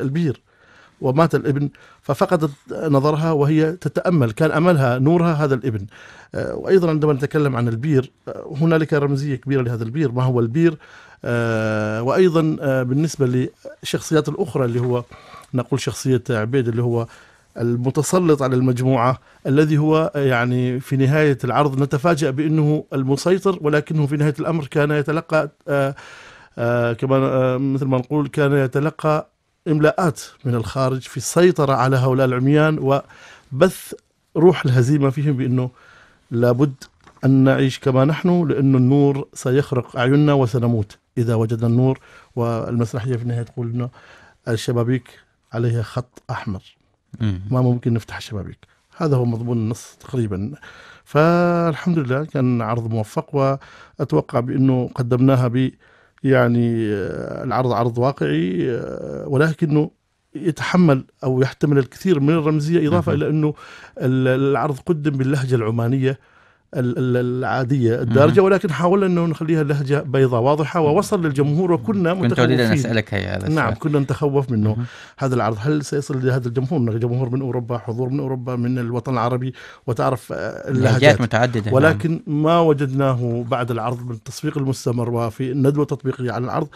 البير. ومات الابن ففقدت نظرها وهي تتأمل كان أملها نورها هذا الابن. آه، وأيضا عندما نتكلم عن البير آه، هنالك رمزية كبيرة لهذا البير. ما هو البير؟ آه، وأيضا بالنسبة للشخصيات الأخرى اللي هو نقول شخصية عبيد اللي هو المتسلط على المجموعة الذي هو يعني في نهاية العرض نتفاجأ بأنه المسيطر ولكنه في نهاية الأمر كان يتلقى كما مثل ما نقول كان يتلقى إملاءات من الخارج في السيطره على هؤلاء العميان وبث روح الهزيمة فيهم بأنه لابد أن نعيش كما نحن لأن النور سيخرق أعيننا وسنموت. إذا وجدنا النور والمسرحية في النهاية تقول لنا الشبابيك عليها خط أحمر. مم. ما ممكن نفتح الشبابيك. هذا هو مضمون النص تقريبا. فالحمد لله كان عرض موفق وأتوقع بأنه قدمناها ب يعني آه، العرض عرض واقعي آه، ولكنه يتحمل أو يحتمل الكثير من الرمزية إضافة إلى أنه ال- العرض قدم باللهجة العمانية. ال- ال- العادية الدارجة. ولكن حاولنا أنه نخليها لهجة بيضاء واضحة ووصل للجمهور وكنا كنت أريد أن متخوفين. أسألك هي هذا نعم. كنا نتخوف منه. هذا العرض هل سيصل لهذا الجمهور؟ جمهور من أوروبا حضور من أوروبا من الوطن العربي وتعرف آه، اللهجات. متعددة، ولكن ما وجدناه بعد العرض بالتصفيق المستمر وفي الندوة التطبيقية على العرض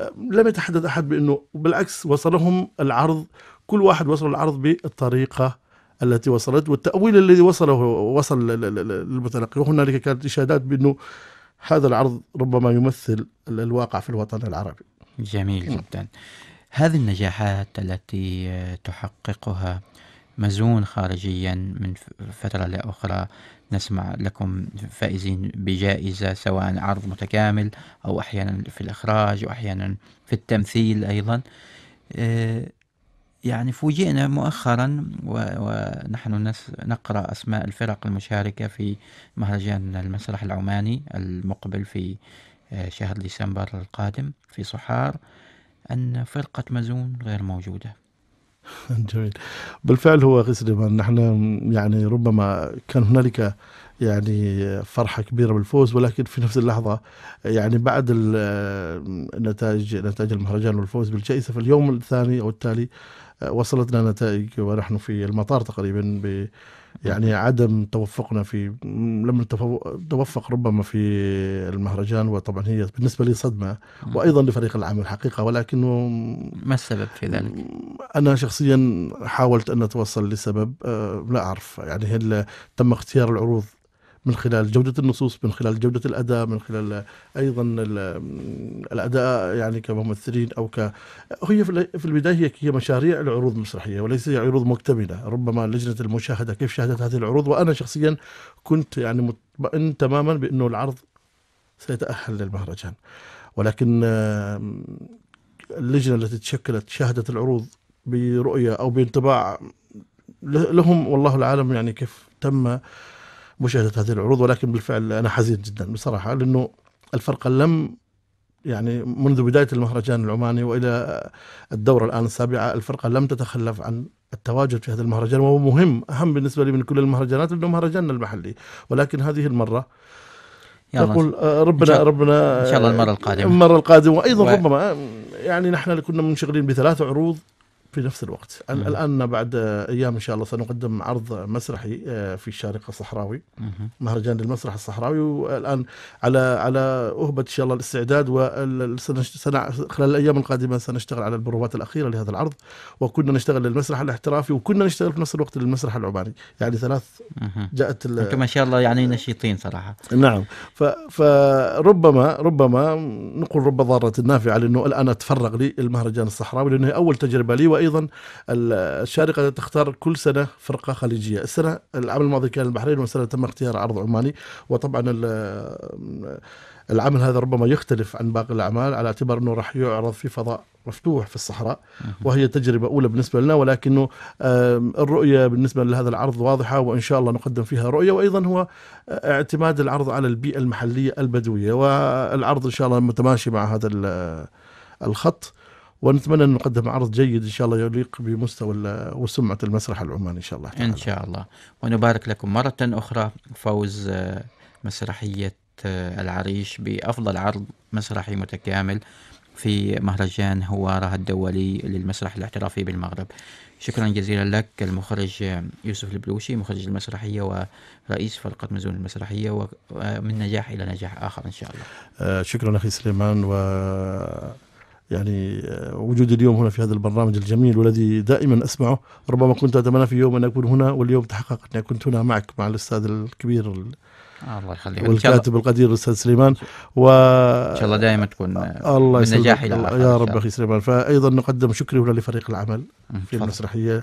آه، لم يتحدث أحد بأنه بالعكس وصلهم العرض كل واحد وصل العرض بالطريقة التي وصلت والتأويل الذي وصله وصل لل- لل- للمتلقي وهنالك كانت إشادات بأنه هذا العرض ربما يمثل ال- الواقع في الوطن العربي. جميل جدا. هذه النجاحات التي تحققها مزون خارجيا من فترة لأخرى نسمع لكم فائزين بجائزة سواء عرض متكامل أو أحيانا في الإخراج وأحيانا في التمثيل أيضا. آه، يعني فوجئنا مؤخرا و- ونحن نس- نقرأ أسماء الفرق المشاركة في مهرجان المسرح العماني المقبل في آه، شهر ديسمبر القادم في صحار أن فرقة مزون غير موجودة. جميل. بالفعل هو سليمان نحن يعني ربما كان هنالك يعني فرحة كبيرة بالفوز ولكن في نفس اللحظة يعني بعد ال- نتائج نتائج المهرجان والفوز بالجائزة في اليوم الثاني أو التالي وصلتنا نتائج ونحن في المطار تقريبا ب يعني عدم توفقنا في لم نتوفق ربما في المهرجان وطبعا هي بالنسبة لي صدمة وأيضا لفريق العمل حقيقه ولكنه ما السبب في ذلك؟ أنا شخصيا حاولت أن أتوصل لسبب آه، لا أعرف يعني هل تم اختيار العروض من خلال جودة النصوص من خلال جودة الأداء من خلال أيضا ال- الأداء يعني كممثلين أو ك هي في ال- في البداية هي مشاريع العروض المسرحية وليس عروض مكتملة. ربما لجنة المشاهدة كيف شاهدت هذه العروض؟ وأنا شخصيا كنت يعني مطمئن تماما بأنه العرض سيتأهل للمهرجان. ولكن اللجنة التي تشكلت شاهدت العروض برؤية أو بانطباع له- لهم والله العالم يعني كيف تم مشاهدة هذه العروض ولكن بالفعل أنا حزين جدا بصراحة لأنه الفرقة لم يعني منذ بداية المهرجان العماني وإلى الدورة الآن السابعة الفرقة لم تتخلف عن التواجد في هذا المهرجان وهو مهم أهم بالنسبة لي من كل المهرجانات لأنه مهرجاننا المحلي ولكن هذه المرة يلا. نقول آه، إن ربنا شاء- ربنا إن شاء الله المرة القادمة. المرة القادمة وأيضا و- ربما آه، يعني نحن كنا منشغلين بثلاث عروض في نفس الوقت مم. الآن بعد أيام إن شاء الله سنقدم عرض مسرحي آه، في الشارقة الصحراوي مهم. مهرجان للمسرح الصحراوي والآن على على أهبة إن شاء الله الاستعداد خلال الأيام القادمة سنشتغل على البروفات الأخيرة لهذا العرض وكنا نشتغل للمسرح الاحترافي وكنا نشتغل في نفس الوقت للمسرح العماني يعني ثلاث مهم. جاءت ما شاء الله يعني نشيطين صراحة نعم. فربما ربما نقول رب ضارة نافعة لأنه الآن أتفرغ لي المهرجان الصحراوي لأنه هي أول تجربة لي وأيضا ال- الشارقة تختار كل سنة فرقة خليجية. السنة العام الماضي كان البحرين والسنة تم اختيار عرض عماني. وطبعا ال- العمل هذا ربما يختلف عن باقي الأعمال على اعتبار أنه راح يعرض في فضاء مفتوح في الصحراء وهي تجربة أولى بالنسبة لنا. ولكنه الرؤية بالنسبة لهذا العرض واضحة وإن شاء الله نقدم فيها رؤية. وأيضا هو اعتماد العرض على البيئة المحلية البدوية. والعرض إن شاء الله متماشي مع هذا ال- الخط. ونتمنى أن نقدم عرض جيد إن شاء الله يليق بمستوى وسمعة المسرح العماني إن شاء الله تعالى. إن شاء الله. ونبارك لكم مرة أخرى فوز آه، مسرحية آه، العريش بأفضل عرض مسرحي متكامل في مهرجان هوارة الدولي للمسرح الاحترافي بالمغرب. شكرا جزيلا لك المخرج آه، يوسف البلوشي مخرج المسرحية ورئيس فرقة مزون المسرحية ومن نجاح إلى نجاح آخر إن شاء الله. شكرا أخي سليمان و يعني آه، وجودي اليوم هنا في هذا البرنامج الجميل والذي دائما أسمعه ربما كنت أتمنى في يوم أن أكون هنا واليوم تحقق أني كنت هنا معك مع الأستاذ الكبير ال- آه، الله يخليك والكاتب القدير الأستاذ سليمان و إن شاء الله دائما تكون آه، الله من يسلمك نجاح إلى آخر إن يا رب. أخي سليمان فايضا نقدم شكري هنا لفريق العمل في. المسرحية.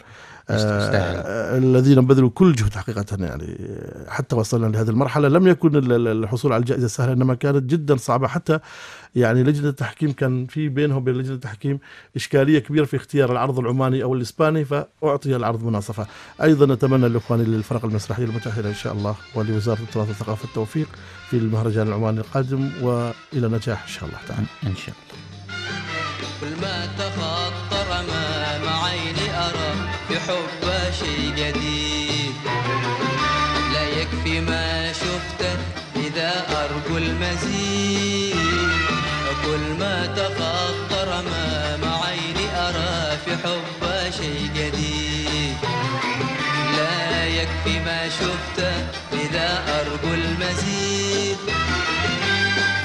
آه الذين بذلوا كل جهد حقيقة يعني حتى وصلنا لهذه المرحلة. لم يكن ال- ال- الحصول على الجائزة سهلة إنما كانت جدا صعبة. حتى يعني لجنة التحكيم كان في بينهم وبين لجنة التحكيم إشكالية كبيرة في اختيار العرض العماني أو الإسباني فأعطي العرض مناصفة. أيضا نتمنى لإخواني للفرق المسرحية المتأهلة إن شاء الله ولوزارة التراث والثقافة التوفيق في المهرجان العماني القادم وإلى نجاح إن شاء الله تعالى. إن شاء الله. كل ما تخطر حبه شيء جديد. لا يكفي ما شفته إذا أرجو المزيد. كل ما تخطر امام عيني ارى في حبه شيء جديد. لا يكفي ما شفته إذا أرجو المزيد.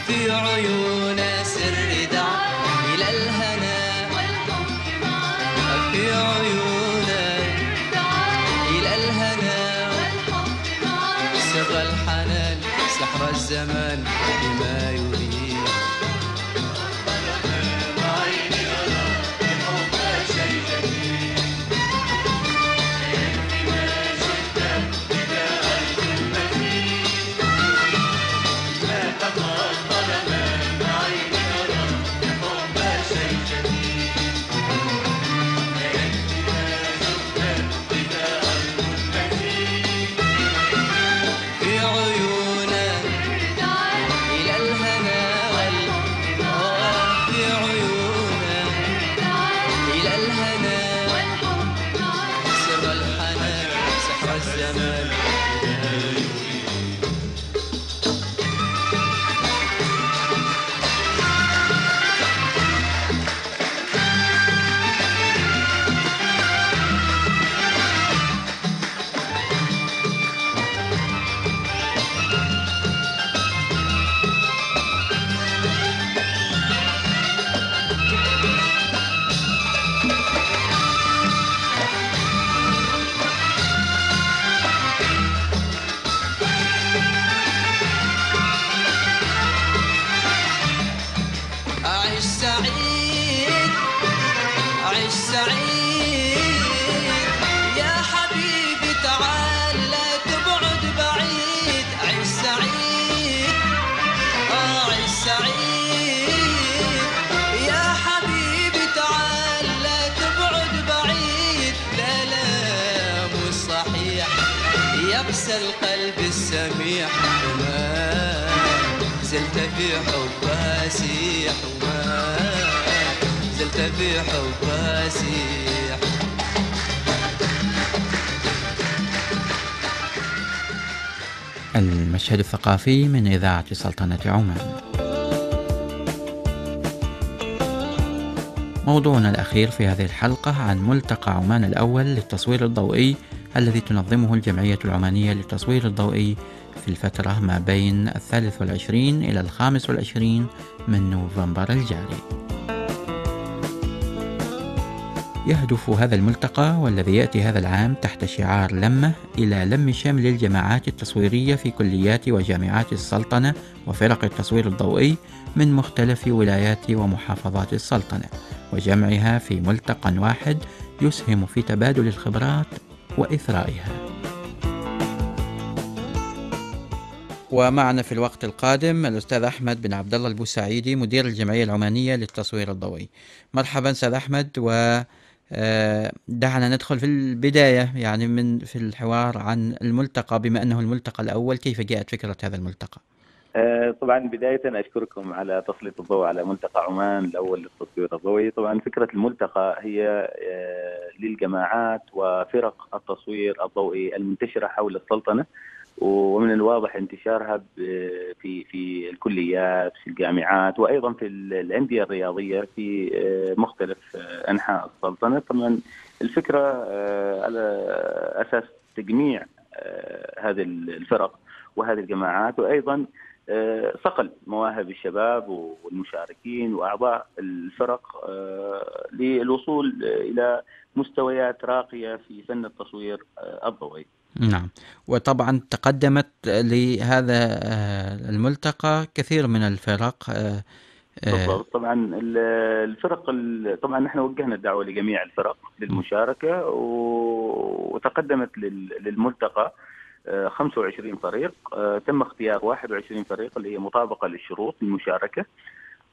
في عيون الثقافي من إذاعة سلطنة عمان. موضوعنا الأخير في هذه الحلقة عن ملتقى عمان الأول للتصوير الضوئي الذي تنظمه الجمعية العمانية للتصوير الضوئي في الفترة ما بين الثالث والعشرين إلى الخامس والعشرين من نوفمبر الجاري. يهدف هذا الملتقى والذي يأتي هذا العام تحت شعار لمة إلى لم شمل الجماعات التصويرية في كليات وجامعات السلطنة وفرق التصوير الضوئي من مختلف ولايات ومحافظات السلطنة وجمعها في ملتقى واحد يسهم في تبادل الخبرات وإثرائها. ومعنا في الوقت القادم الأستاذ أحمد بن عبد الله البوسعيدي مدير الجمعية العمانية للتصوير الضوئي. مرحبا أستاذ أحمد و دعنا ندخل في البداية يعني من في الحوار عن الملتقى بما أنه الملتقى الأول كيف جاءت فكرة هذا الملتقى؟ آه، طبعا بداية أشكركم على تسليط الضوء على ملتقى عمان الأول للتصوير الضوئي طبعا فكرة الملتقى هي آه، للجماعات وفرق التصوير الضوئي المنتشرة حول السلطنة ومن الواضح انتشارها في في الكليات في الجامعات وأيضا في ال- الأندية الرياضية في آه، مختلف آه، أنحاء السلطنة طبعا الفكرة آه، على أساس تجميع هذه الفرق وهذه الجماعات وأيضا صقل مواهب الشباب والمشاركين وأعضاء الفرق للوصول إلى مستويات راقية في فن التصوير الضوئي. نعم. وطبعا تقدمت لهذا آه، الملتقى كثير من الفرق آه، آه، بالضبط. طبعا ال- الفرق ال- طبعا نحن وجهنا الدعوة لجميع الفرق للمشاركة وتقدمت لل- للملتقى آه، 25 فريق تم اختيار 21 فريق اللي هي مطابقة للشروط المشاركة.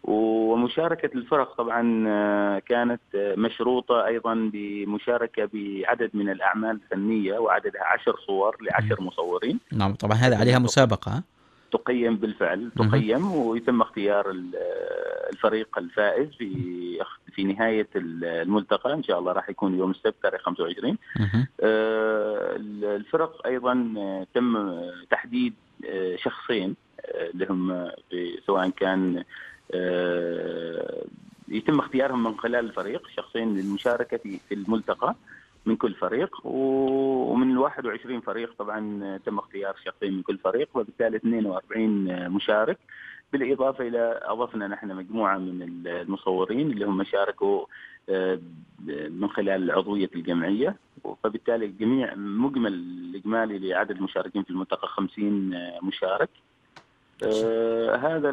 ومشاركة الفرق طبعا آه، كانت آه، مشروطة أيضا بمشاركة بعدد من الأعمال الفنية وعددها عشر صور لعشر مصورين. نعم طبعا هذا عليها مسابقة تقيم بالفعل. تقيم ويتم اختيار ال- الفريق الفائز في في نهاية ال- الملتقى. إن شاء الله راح يكون يوم السبت تاريخ 25 مهم. آه، الفرق أيضا آه، تم تحديد آه، شخصين. آه، اللي هم آه، سواء كان آه، يتم اختيارهم من خلال الفريق شخصين للمشاركة في الملتقى من كل فريق ومن ال 21 فريق طبعا تم اختيار شخصين من كل فريق وبالتالي 42 مشارك. بالإضافة إلى أضفنا نحن مجموعة من المصورين اللي هم شاركوا آه، من خلال عضوية الجمعية فبالتالي الجميع مجمل الإجمالي لعدد المشاركين في الملتقى 50 مشارك. آه، هذا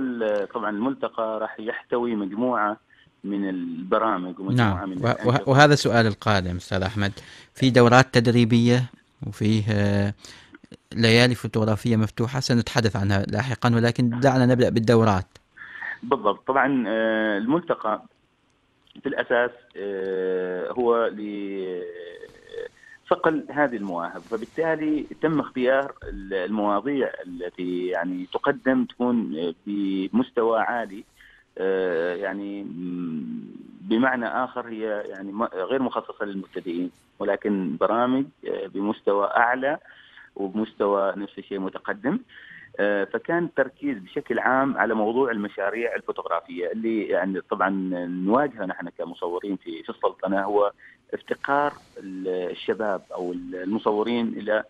طبعا الملتقى راح يحتوي مجموعة من البرامج ومجموعة نعم. من وهذا السؤال القادم أستاذ أحمد. في دورات تدريبية وفيه آه، ليالي فوتوغرافية مفتوحة سنتحدث عنها لاحقا ولكن دعنا نبدأ بالدورات. بالضبط. طبعا آه، الملتقى في الأساس آه، هو لصقل هذه المواهب. فبالتالي تم اختيار المواضيع التي يعني تقدم تكون بمستوى عالي. آه، يعني بمعنى آخر هي يعني غير مخصصة للمبتدئين ولكن برامج آه، بمستوى أعلى وبمستوى نفس الشيء متقدم. آه، فكان التركيز بشكل عام على موضوع المشاريع الفوتوغرافية اللي يعني طبعا نواجهه نحن كمصورين في في السلطنة هو افتقار الشباب أو المصورين إلى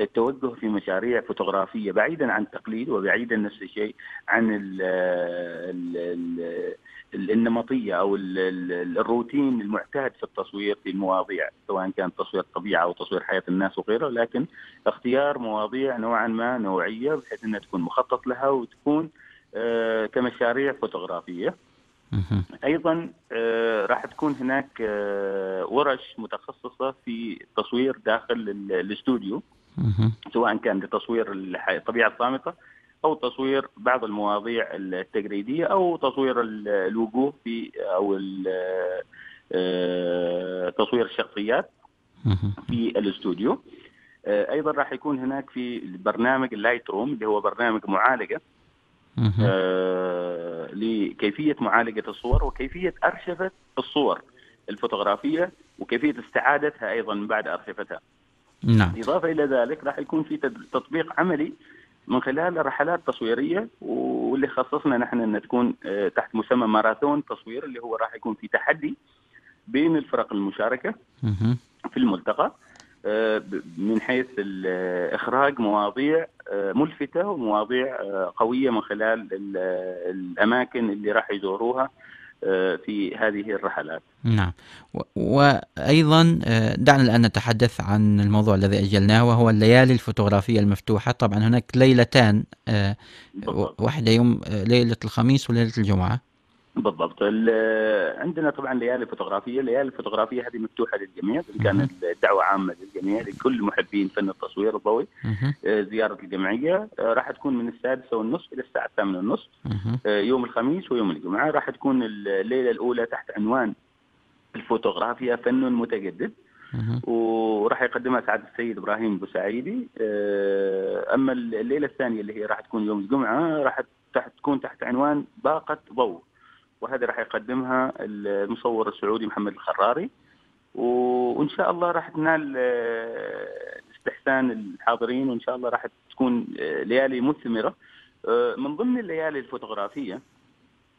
التوجه في مشاريع فوتوغرافية بعيدا عن التقليد وبعيدا نفس الشيء عن ال ال ال ال- النمطية أو ال- ال- الروتين المعتاد في التصوير في المواضيع سواء كان تصوير طبيعة أو تصوير حياة الناس وغيره لكن اختيار مواضيع نوعا ما نوعية بحيث إنها تكون مخطط لها وتكون آه، كمشاريع فوتوغرافية. أيضا آه، راح تكون هناك آه، ورش متخصصة في التصوير داخل ال- الاستوديو. سواء كان لتصوير الطبيعة الصامته أو تصوير بعض المواضيع التجريديه أو تصوير ال- الوجوه في أو آه، تصوير الشخصيات في الاستوديو. أيضا راح يكون هناك في برنامج ال Lightroom اللي هو برنامج معالجة. آه، لكيفية معالجة الصور وكيفية أرشفة الصور الفوتوغرافية وكيفية استعادتها أيضا من بعد أرشفتها. نعم إضافة إلى ذلك راح يكون في تطبيق عملي من خلال رحلات تصويرية واللي خصصنا نحن أن تكون آه، تحت مسمى ماراثون تصوير اللي هو راح يكون في تحدي بين الفرق المشاركة. في الملتقى من حيث اخراج مواضيع ملفتة ومواضيع قوية من خلال ال- الأماكن اللي راح يزوروها آه، في هذه الرحلات. نعم. و- وأيضا آه، دعنا الآن نتحدث عن الموضوع الذي أجلناه وهو الليالي الفوتوغرافية المفتوحة. طبعا هناك ليلتان آه، و- واحدة يوم ليلة الخميس وليلة الجمعة. بالضبط. ال- عندنا طبعا ليالي فوتوغرافيه، الليالي الفوتوغرافية هذه مفتوحة للجميع، إن كانت الدعوة عامة للجميع لكل محبين فن التصوير الضوئي،. آه، زيارة الجمعية آه، راح تكون من السادسة والنصف إلى الساعة الثامنة والنصف. آه، يوم الخميس ويوم الجمعة راح تكون الليلة الأولى تحت عنوان الفوتوغرافيا فن متجدد. وراح يقدمها سعادة السيد إبراهيم البوسعيدي آه، أما الليلة الثانية اللي هي راح تكون يوم الجمعة راح تحت تكون تحت عنوان باقة ضوء. وهذه راح يقدمها المصور السعودي محمد الخراري. وإن شاء الله راح تنال آه، استحسان الحاضرين وإن شاء الله راح تكون آه، ليالي مثمرة. آه، من ضمن الليالي الفوتوغرافية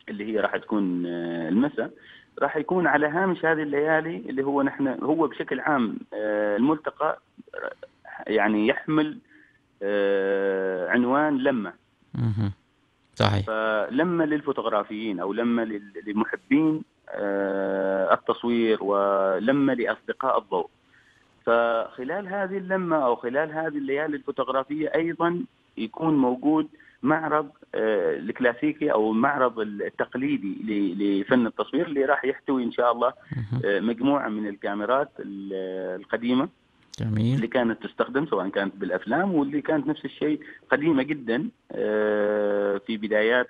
اللي هي راح تكون المساء راح يكون على هامش هذه الليالي اللي هو نحن هو بشكل عام الملتقى يعني يحمل عنوان لمة. صحيح. فلمة للفوتوغرافيين أو لمة للمحبين آه، التصوير ولمة لأصدقاء الضوء. فخلال هذه اللمة أو خلال هذه الليالي الفوتوغرافية أيضا يكون موجود معرض آه، الكلاسيكي أو المعرض التقليدي لفن التصوير اللي راح يحتوي إن شاء الله آه، مجموعة من الكاميرات ال- القديمة. جميل. اللي كانت تستخدم سواء كانت بالأفلام واللي كانت نفس الشيء قديمة جدا آه، في بدايات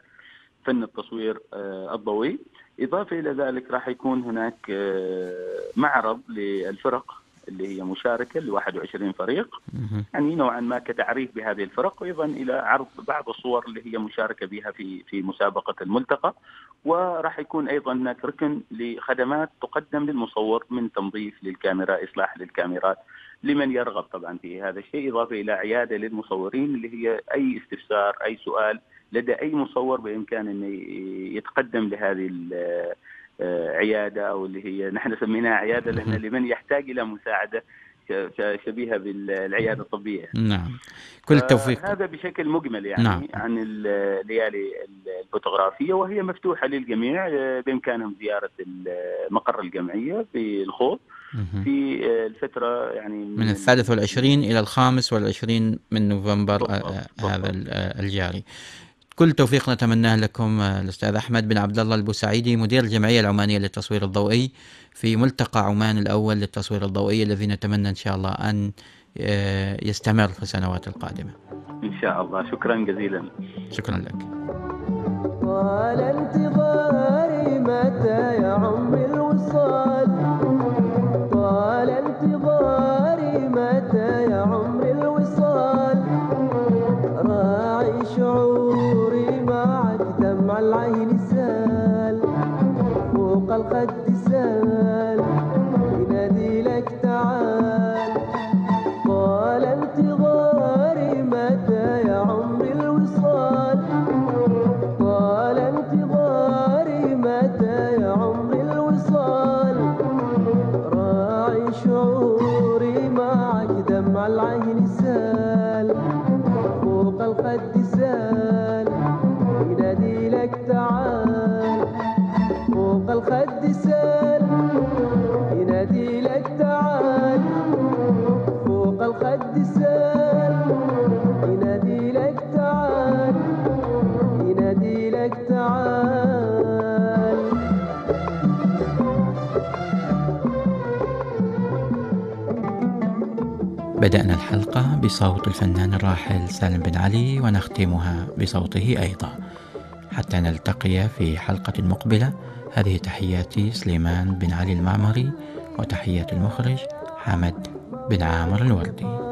فن التصوير آه، الضوئي. إضافة إلى ذلك راح يكون هناك آه، معرض للفرق اللي هي مشاركة ل 21 فريق. يعني نوعا ما كتعريف بهذه الفرق وأيضا إلى عرض بعض الصور اللي هي مشاركة بها في في مسابقة الملتقى. وراح يكون أيضا هناك ركن لخدمات تقدم للمصور من تنظيف للكاميرا إصلاح للكاميرات. لمن يرغب طبعا في هذا الشيء إضافة إلى عيادة للمصورين اللي هي أي استفسار أي سؤال لدى أي مصور بإمكانه إنه يتقدم لهذه ال- آه، عيادة أو اللي هي نحن سميناها عيادة لأن لمن يحتاج إلى مساعدة شبيهة بالعيادة الطبية. نعم. كل التوفيق. هذا بشكل مجمل يعني نعم. عن الليالي الفوتوغرافية وهي مفتوحة للجميع آه، بإمكانهم زيارة مقر الجمعية في الخوض. في آه، الفترة يعني من الثالث والعشرين إلى الخامس والعشرين من نوفمبر آه، آه، هذا ال- آه، الجاري. كل توفيق نتمناه لكم الأستاذ أحمد بن عبد الله البوسعيدي مدير الجمعية العمانية للتصوير الضوئي في ملتقى عمان الأول للتصوير الضوئي الذي نتمنى إن شاء الله أن يستمر في السنوات القادمة. إن شاء الله. شكرا جزيلا. شكرا لك. طال انتظاري متى يا عمري الوصال؟ بدأنا الحلقة بصوت الفنان الراحل سالم بن علي ونختمها بصوته أيضا. حتى نلتقي في حلقة مقبلة هذه تحياتي سليمان بن علي المعمري وتحيات المخرج حمد بن عامر الوردي.